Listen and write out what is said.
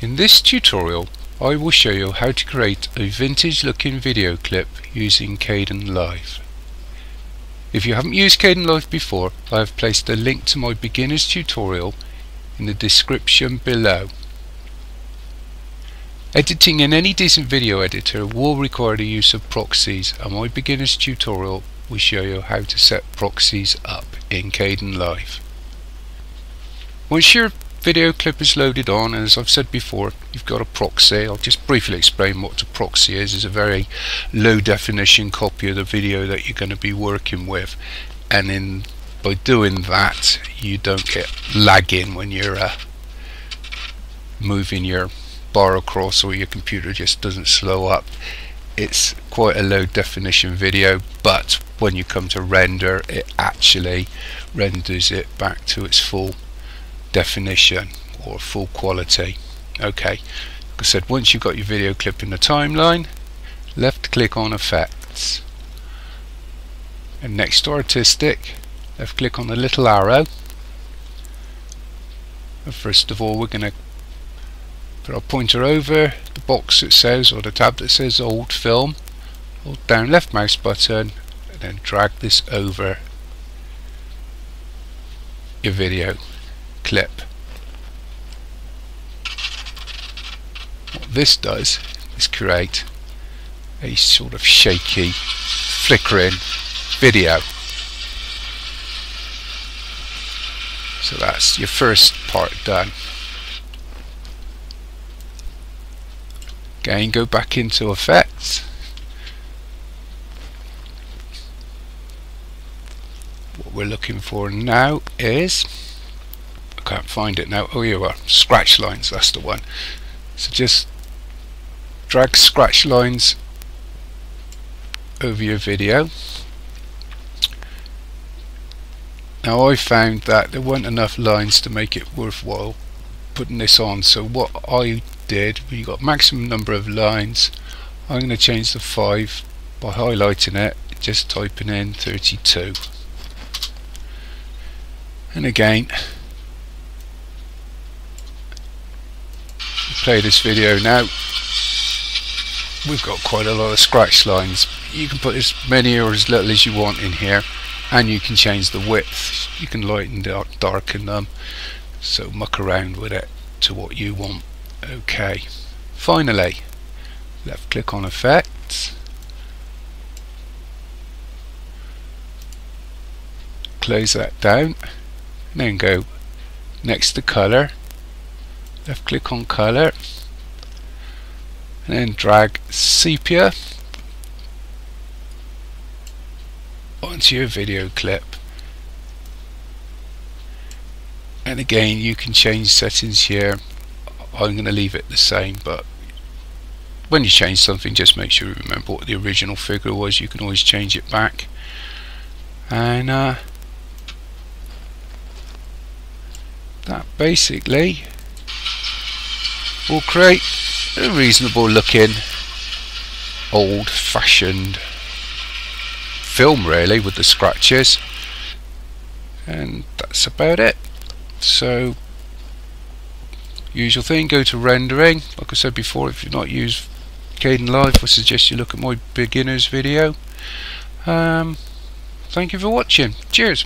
In this tutorial I will show you how to create a vintage looking video clip using Caden Kdenlive. If you haven't used Caden Kdenlive before I have placed a link to my beginner's tutorial in the description below. Editing in any decent video editor will require the use of proxies and my beginner's tutorial will show you how to set proxies up in Caden Kdenlive. Once your video clip is loaded on and as I've said before you've got a proxy. I'll just briefly explain what a proxy is. It's a very low definition copy of the video that you're going to be working with and in by doing that you don't get lagging when you're uh, moving your bar across or your computer just doesn't slow up. It's quite a low definition video but when you come to render it actually renders it back to its full definition or full quality. Okay. Like I said once you've got your video clip in the timeline left click on effects. And next to artistic left click on the little arrow. And first of all we're going to put our pointer over the box that says or the tab that says old film. Hold down left mouse button and then drag this over your video clip. What this does is create a sort of shaky, flickering video. So that's your first part done. Again, go back into effects. What we're looking for now is can't find it now. Oh, you are. Scratch lines, that's the one. So just drag scratch lines over your video. Now I found that there weren't enough lines to make it worthwhile putting this on so what I did, we got maximum number of lines I'm going to change the 5 by highlighting it just typing in 32 and again play this video. Now we've got quite a lot of scratch lines. You can put as many or as little as you want in here and you can change the width. You can lighten dark, darken them so muck around with it to what you want. Okay. Finally left click on effects close that down and then go next to color left click on color. And then drag sepia onto your video clip. And again you can change settings here. I'm going to leave it the same but when you change something just make sure you remember what the original figure was. You can always change it back. And uh, that basically will create a reasonable looking old fashioned film really with the scratches. And that's about it. So usual thing go to rendering. Like I said before if you've not used Kdenlive I suggest you look at my beginners video. Um, thank you for watching. Cheers